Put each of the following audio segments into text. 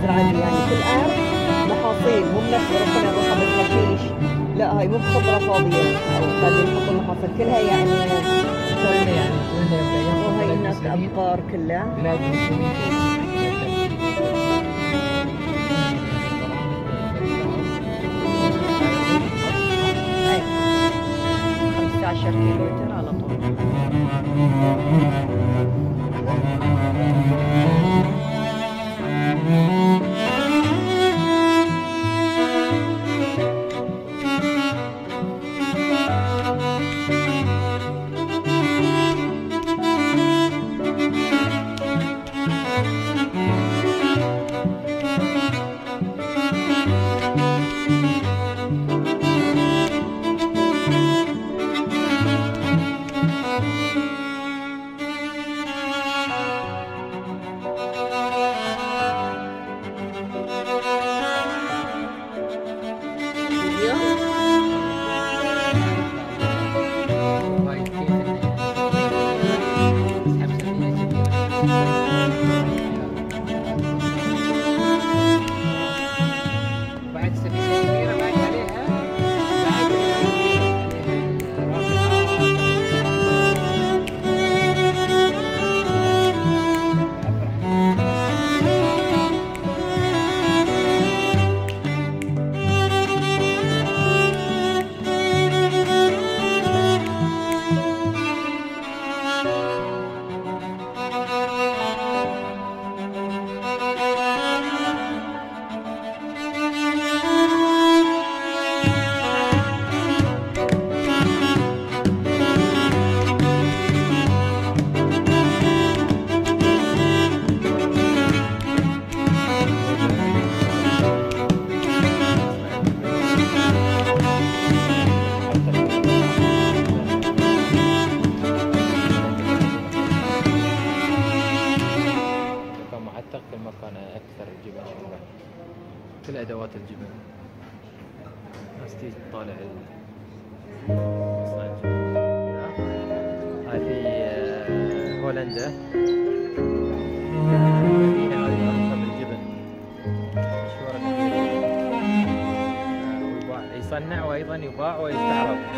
في يعني في الآن. محاصيل مو بنفس ربنا يرحم الحشيش لا هاي مو بخضره فاضية. أو قاعدين يحطوا المحاصيل كلها يعني. كلها يعني كلها وهي الناس ابقار كلها. بلاد عشر كيلو على طول.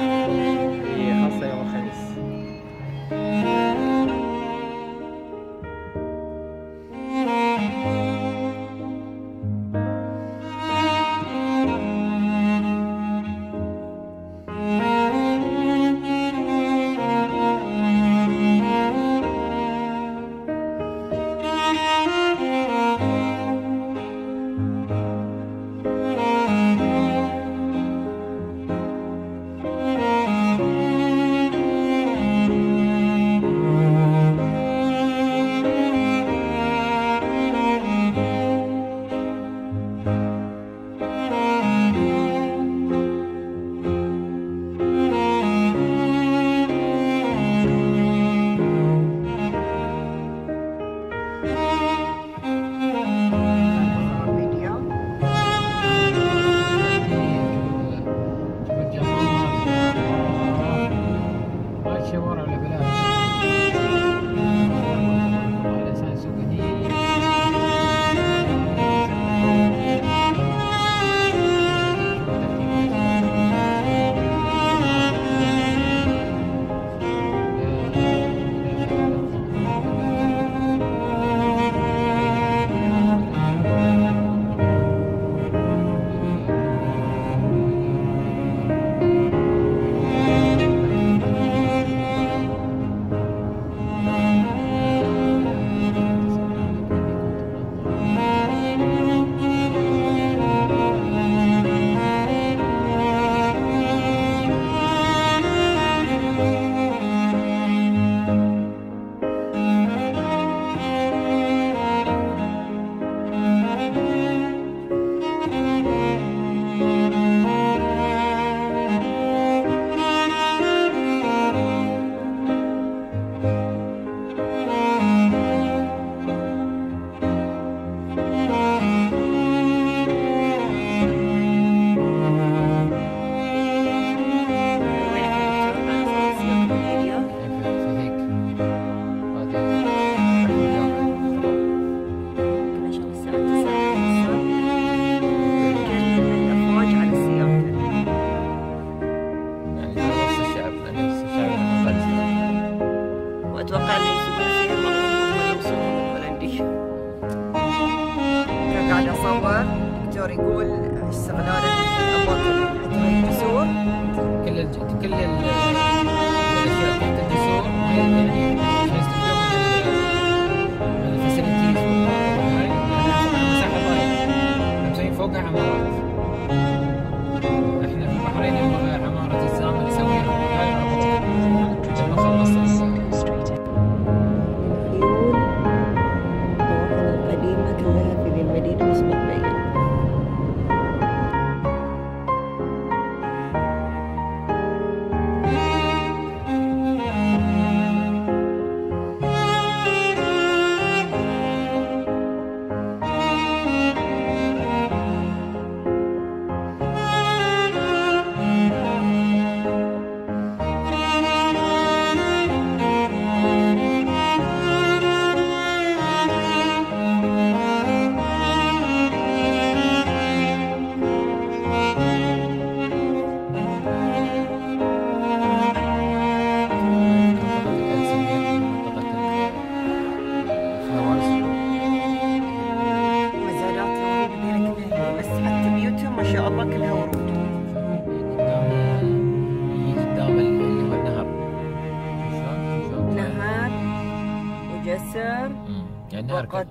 你还是要看。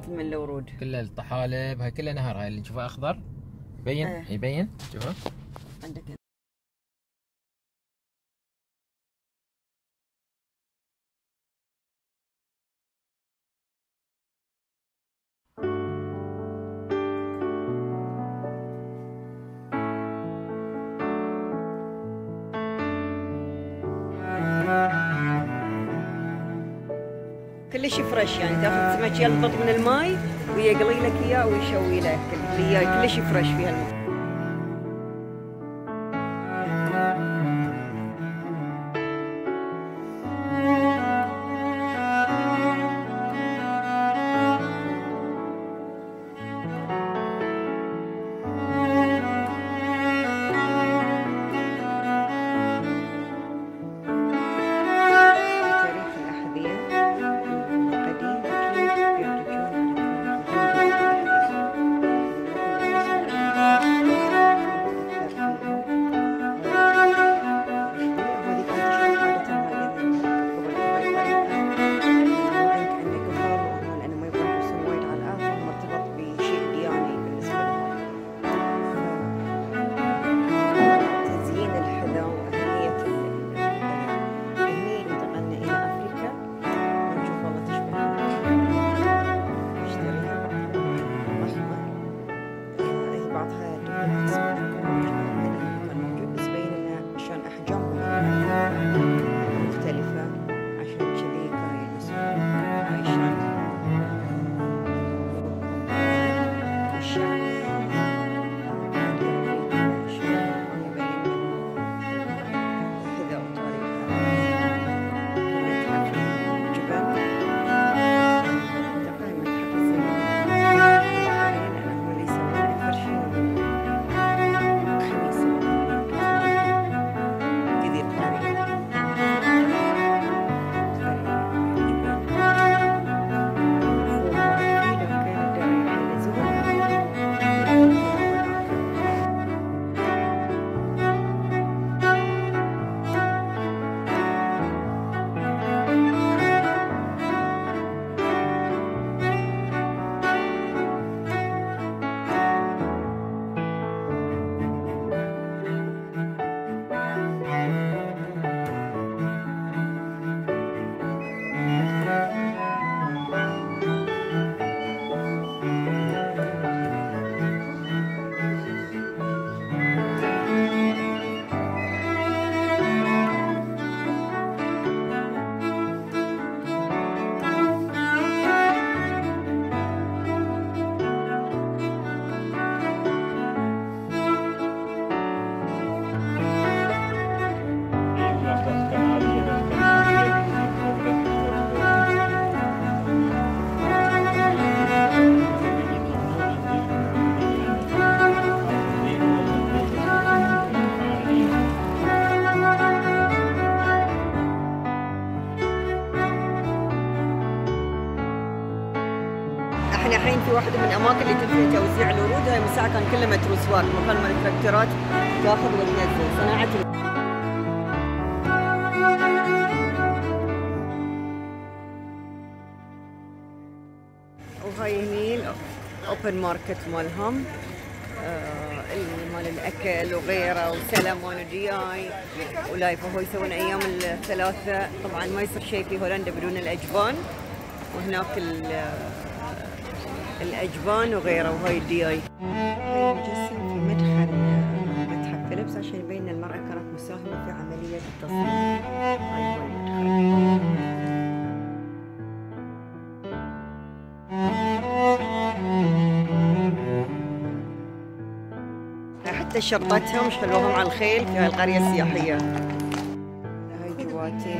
من الورود كل الطحالب هاي كلها نهر هاي اللي نشوفها أخضر. يبين؟ أه. يبين؟ شوفوا عندك ماشي fresh يعني تاخذ سمك يلبط من الماي ويقلي لك إياه ويشوي لك اياه كلش fresh فيها الماء. الأماكن اللي تم توزيع الورود هاي من ساعه كان كله متروسوات مكان ما التراكتورات تاخذ وتنزل صناعة وهاي هني الاوبن ماركت مالهم. آه، مال الأكل وغيره وسلمون ودي آي ولايف. وهو يسوون أيام الثلاثاء طبعا ما يصير شيء في هولندا بدون الأجبان. وهناك ال- الاجبان وغيره وهاي الدي اي مجسم في مدخل متحف فيليبس عشان يبين المرأة كانت مساهمة في عملية التصميم. هاي هو المدخل حتى شرطتهم شلوهم على الخيل في هاي القرية السياحية. هاي جواتين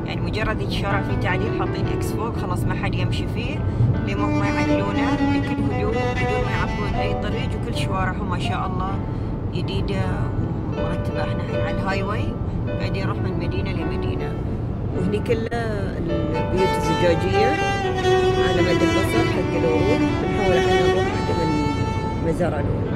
يعني مجرد الشارع فيه تعديل حاطين X فوق خلاص ما حد يمشي فيه. لما هم يعدلونه بكل هدوء بدون ما يعطون أي طريق وكل شوارعهم ما شاء الله جديدة ومرتبة. إحنا الحين على ال highway قاعدين نروح من مدينة لمدينة. وهني كلها البيوت الزجاجية على مدى البصر حق الورود. بنحاول إحنا نروح واحدة من مزارع الورود.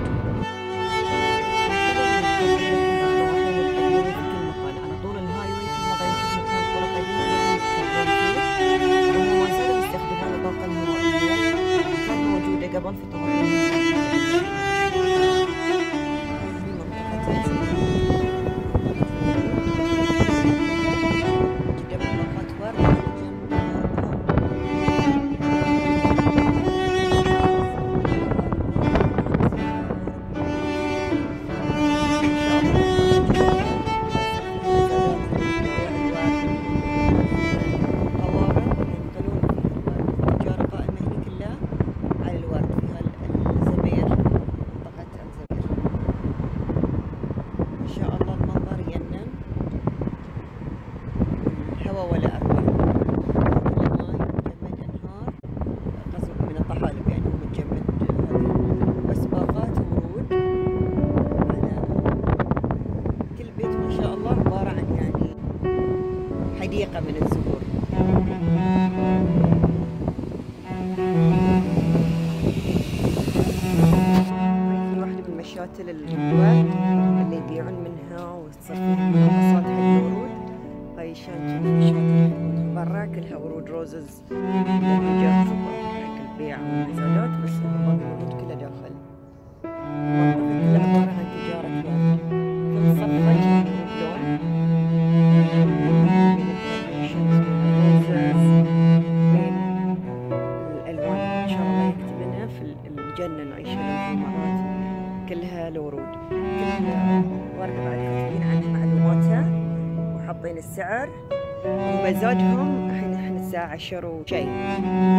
عشر وشيء.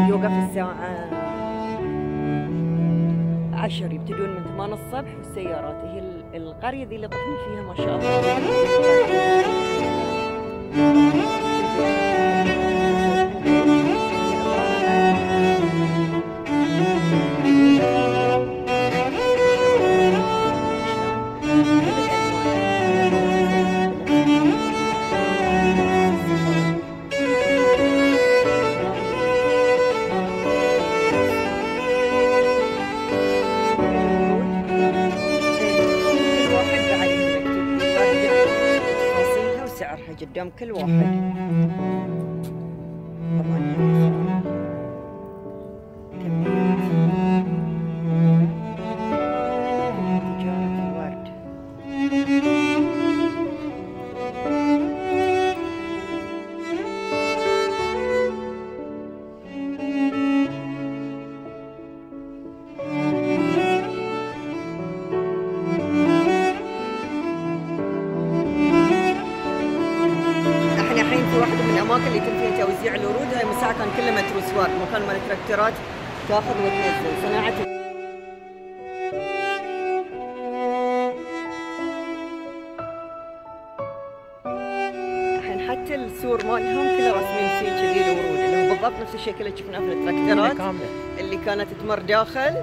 يوقف الساعة عشر يبتدون من ثمان الصبح والسيارات. هي القرية ذي اللي طحنا فيها ما شاء الله. بالضبط نفس الشيء كله شفناه في التراكترات اللي كانت تمر داخل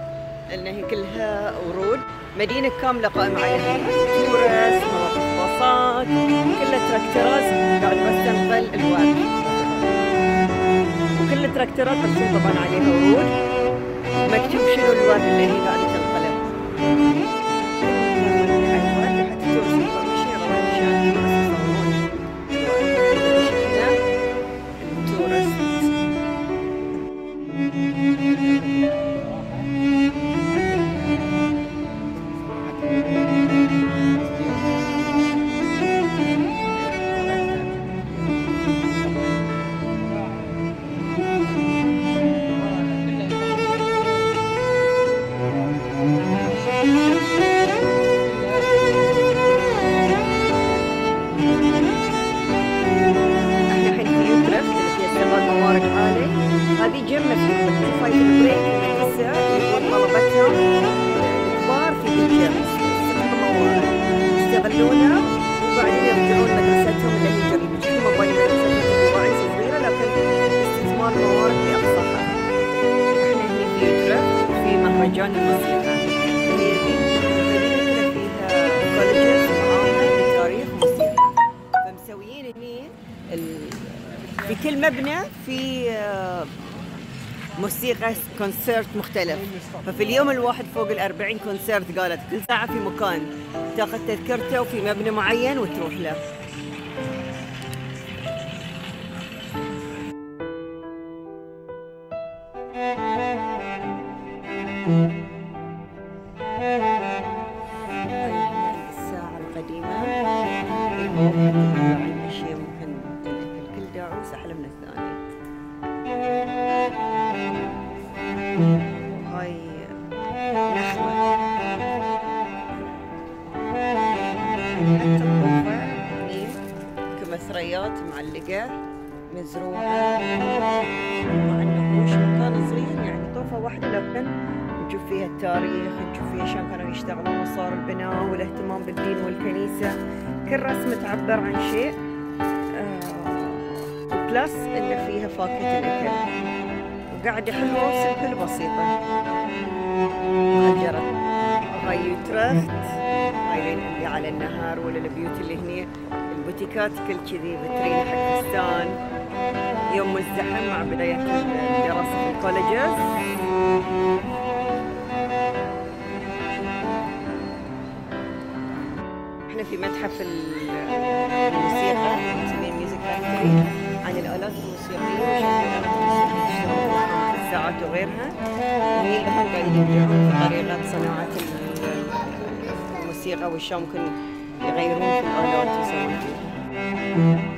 لأن هي كلها ورود. مدينة كاملة قائمة عليها tours مواقف باصات كلها تراكترات قاعد بس تنقل الورد وكل التراكترات مرسوم طبعا عليها ورود. مكتوب شنو الورد اللي هي قاعدة تنقله المبنى في آه، موسيقى كونسرت مختلف. ففي اليوم الواحد فوق الأربعين كونسرت قالت كل ساعة في مكان تاخذ تذكرته وفي مبنى معين وتروح له. بوتيكات كل كذي فيترين حق فستان. يوم مزدحم مع بداية الدراسة في ال colleges. إحنا في متحف ال- الموسيقى نسميه music factory عن الآلات الموسيقية الساعات وغيرها. هم قاعدين يبدعون في طريقة صناعة ال- الموسيقى وش ممكن يغيرون في الآلات ويسوون فيها. وهني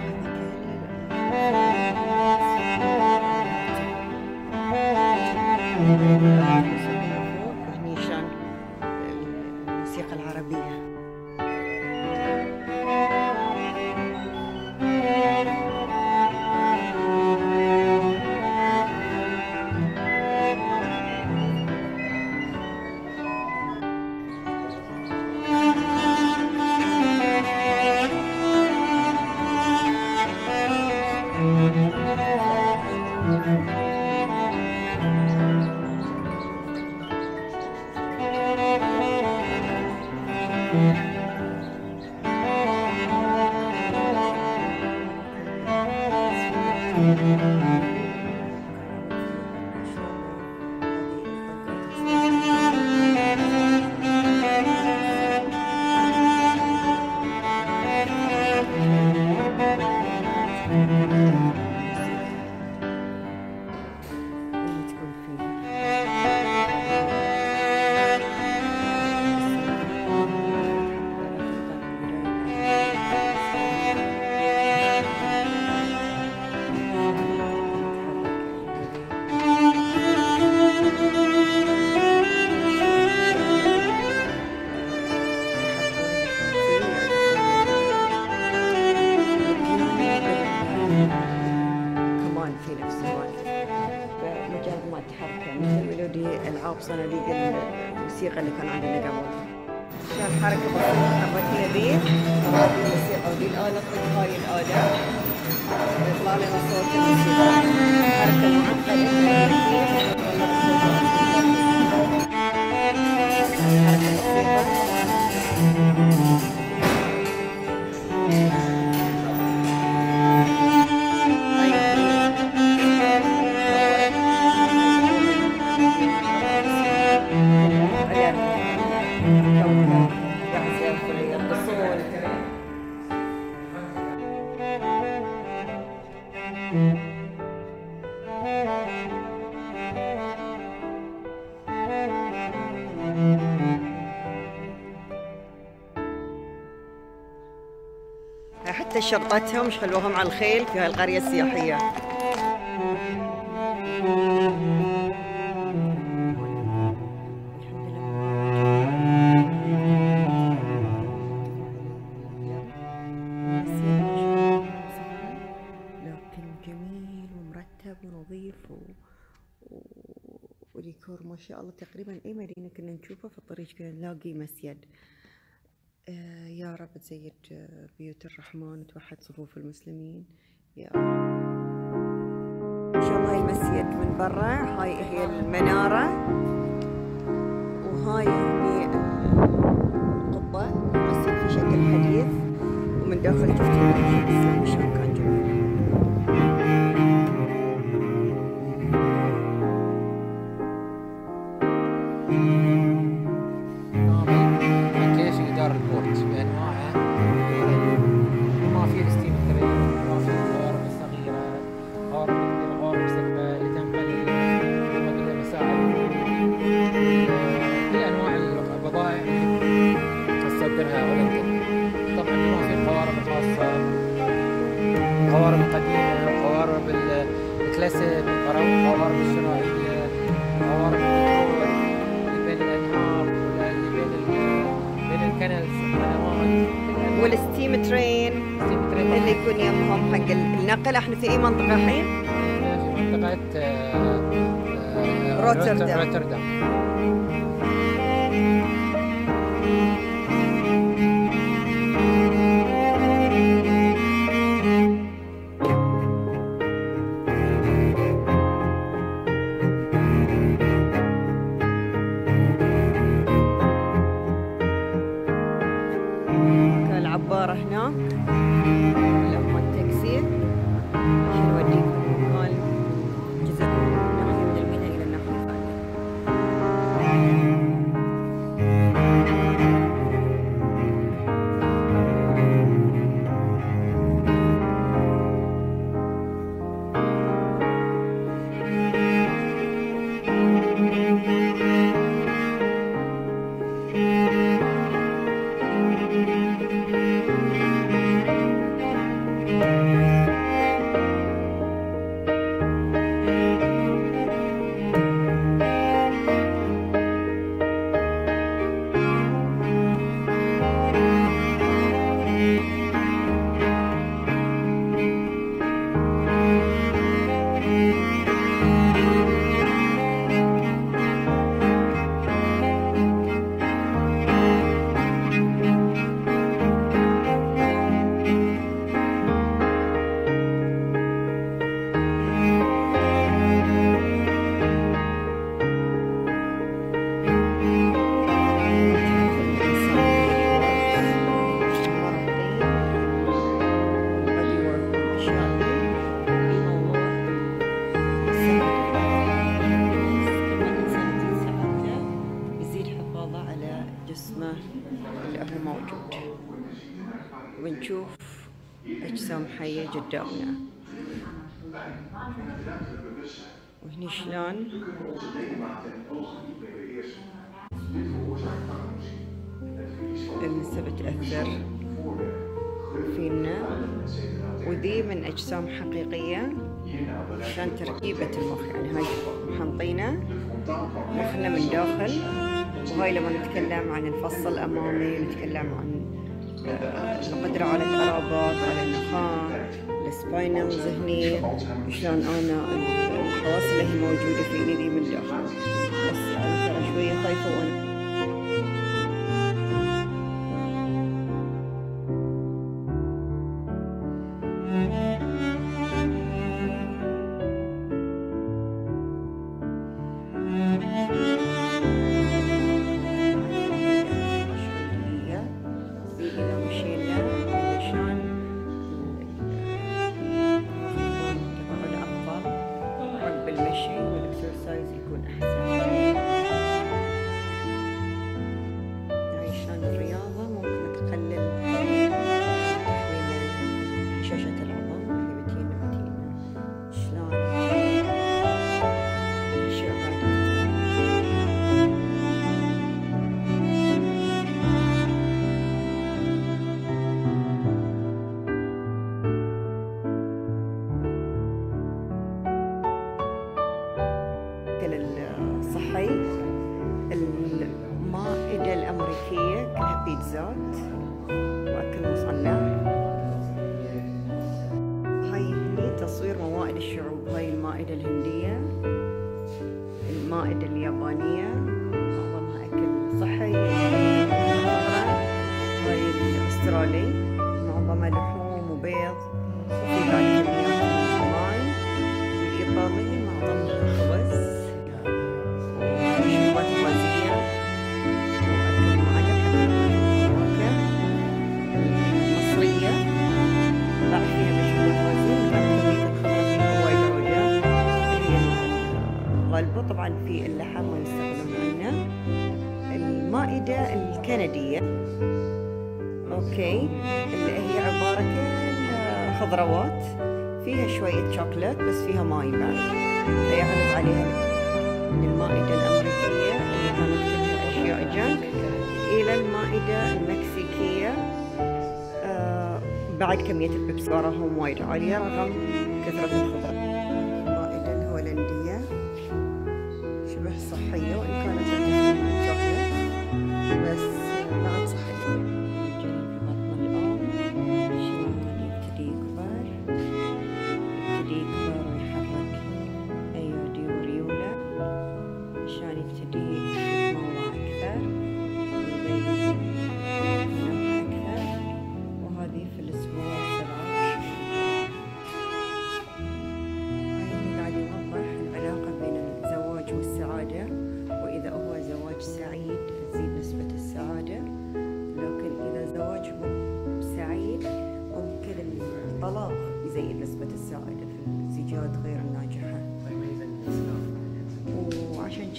حتى شرطتهم مش خلوهم على الخيل في هاي القرية السياحية. وديكور ما شاء الله تقريبا أي مدينة كنا نشوفها في الطريق كنا نلاقي مسجد رب تزيد آه، بيوت الرحمن وتوحد صفوف المسلمين. يا إن شاء الله هاي من برا. هاي هي المنارة. وهاي هي القبة. المسجد في شكل حديث. ومن داخل شفتوا المسجد. الكلاسيك القوارب الشرائية قوارب البترول اللي بين الأنهار ولا اللي بين ال- بين الكنز القنوات وال steam train اللي يكون يمهم حق النقل إحنا في أي منطقة الحين؟ في منطقة آه، آه، روتردام. روتردام النسبة تأثر فينا. وذي من أجسام حقيقية عشان تركيبة المخ. يعني هاي محنطينه مخنا من داخل. وهاي لما نتكلم عن الفص الأمامي نتكلم عن آه، القدرة على الإرابات على النخاع السباينال ذهني شلون أنا الحواس اللي هي موجودة فيني ذي من داخل. خضروات فيها شوية شوكولات بس فيها ماي بعد فيعرض عليها من المائدة الأمريكية اللي كانت كلها أشياء junk إلى المائدة المكسيكية آه بعد كمية البيبس وراهم وايد عالية رغم كثرة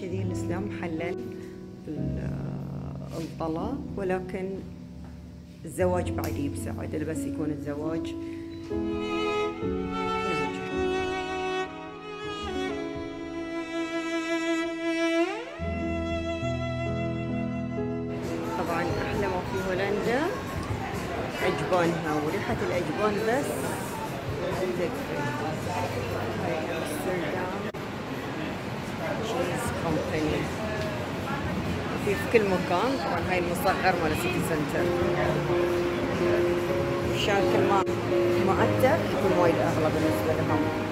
كذي الإسلام حلل ال- الطلاق ولكن الزواج بعد سعادة بس يكون الزواج طبعا أحلى ما في هولندا أجبانها وريحة الأجبان بس. تكفي company في كل مكان طبعا هاي المصغر مال city center عشان كل ما معتق يكون وايد اغلى بالنسبة لهم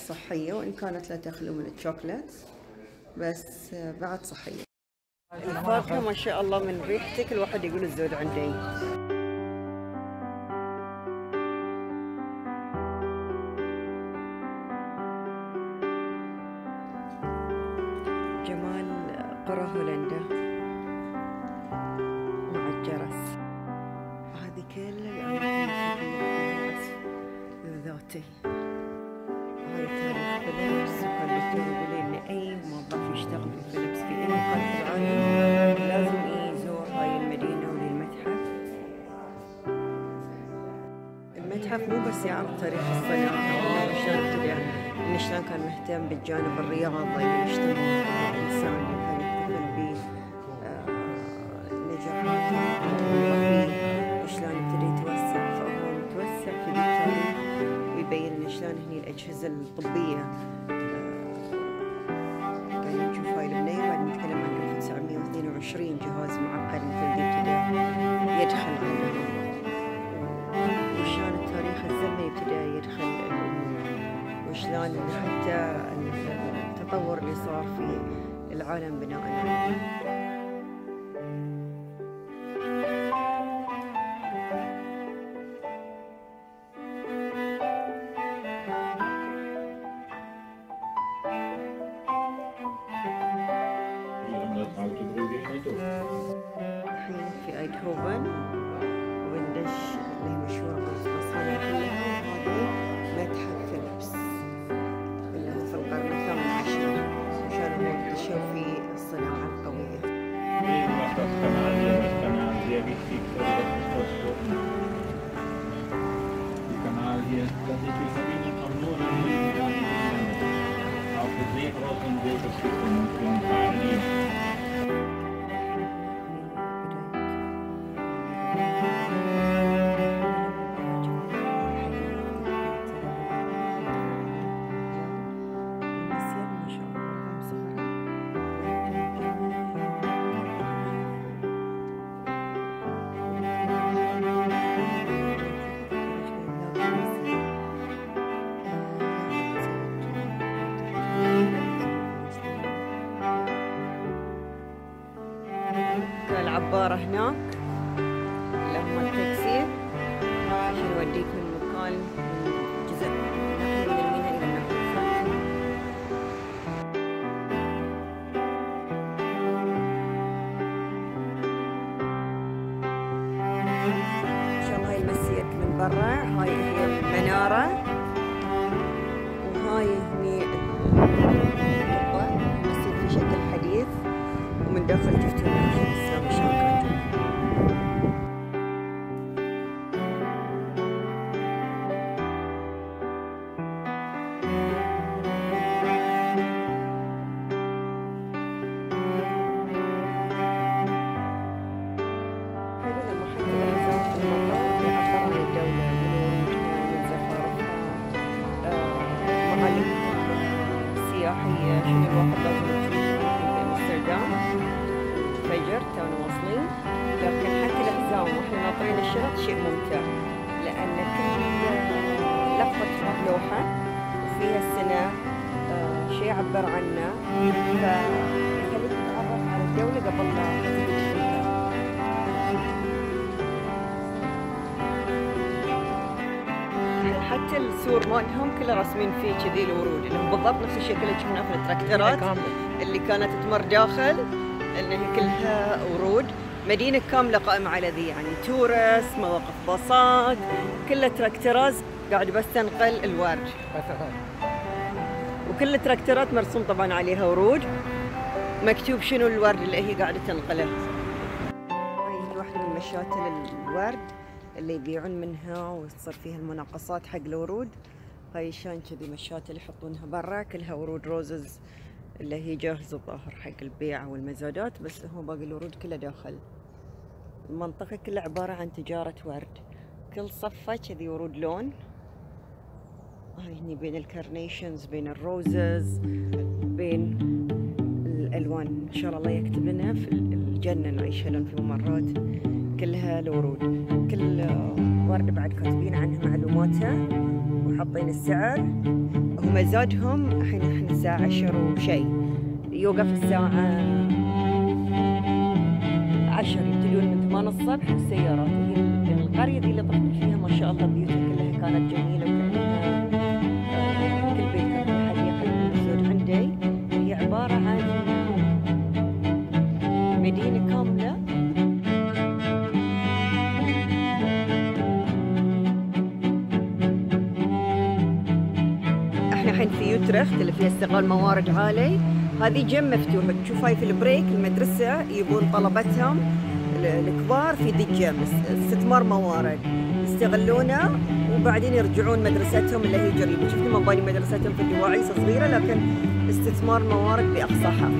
صحية وإن كانت لا تخلو من الشوكولات بس بعد صحية. الفاكهة ما شاء الله من ريحتك الواحد يقول الزود عندي. جمال قرى هولندا مع الجرس. هذه كل الأماكن يعني ذاتي. توسع عن تاريخ الصناعة. عشان كان مهتم بالجانب الرياضي نشتان الإنساني العبارة هناك كله راسمين فيه كذي الورود اللي هو بالضبط نفس الشكل اللي شفناه في التراكترات اللي كانت تمر داخل انها كلها ورود. مدينة كاملة قائمة على ذي يعني tours مواقف باصات كلها تراكترات قاعد بس تنقل الورد. وكل التراكترات مرسوم طبعا عليها ورود. مكتوب شنو الورد اللي هي قاعدة تنقله. هاي واحدة من مشاتل الورد اللي يبيعون منها وتصير فيها المناقصات حق الورود. هاي شان كذي مشاتل يحطونها برا كلها ورود roses اللي هي جاهزة الظاهر حق البيع والمزادات بس هو باقي الورود كلها داخل. المنطقة كلها عبارة عن تجارة ورد. كل صفة كذي ورود لون. هاي هني بين ال carnations بين ال roses بين الألوان. إن شاء الله يكتب لنا في الجنة نعيشها لون في ممرات كلها الورود. كل ورد بعد كاتبين عنها معلوماتها وحاطين السعر. هم زادهم الحين إحنا الساعة عشر وشي. يوقف الساعة عشر يبتدون من ثمان الصبح. السيارات هي القرية دي اللي طفت فيها ما شاء الله بيوتها كلها كانت جميلة. يوترخت اللي فيها استغلال موارد عالي. هذه جيم مفتوحة. تشوف هاي في ال break. المدرسة يبون طلبتهم ال- الكبار في الجيم است- استثمار موارد. يستغلونه وبعدين يرجعون مدرستهم اللي هي قريبة. شفت مباني مدرستهم في الدواعيس صغيرة لكن استثمار موارد بأقصى حد